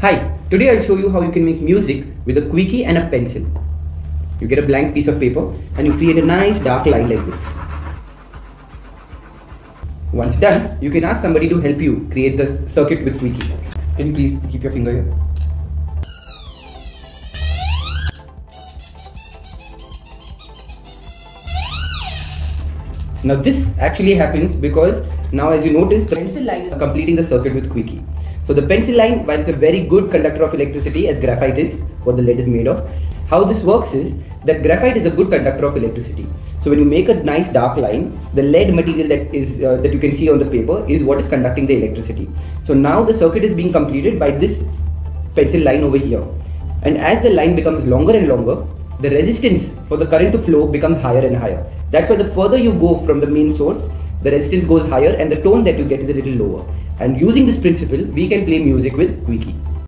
Hi, today I'll show you how you can make music with a Queaky and a pencil. You get a blank piece of paper and you create a nice dark line like this. Once done, you can ask somebody to help you create the circuit with Queaky. Can you please keep your finger here? Now this actually happens because now as you notice the pencil line is completing the circuit with Queaky. So the pencil line while it's a very good conductor of electricity as graphite is what the lead is made of. How this works is that graphite is a good conductor of electricity. So when you make a nice dark line, the lead material that is uh, that you can see on the paper is what is conducting the electricity. So now the circuit is being completed by this pencil line over here. And as the line becomes longer and longer, the resistance for the current to flow becomes higher and higher. That's why the further you go from the main source, the resistance goes higher and the tone that you get is a little lower. And using this principle, we can play music with Queaky.